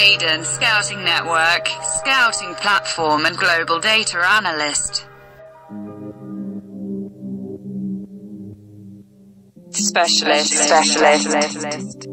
Aiden Scouting Network, Scouting Platform and Global Data Analyst. Specialist. Specialist. Specialist.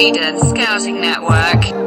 Maiden Scouting Network.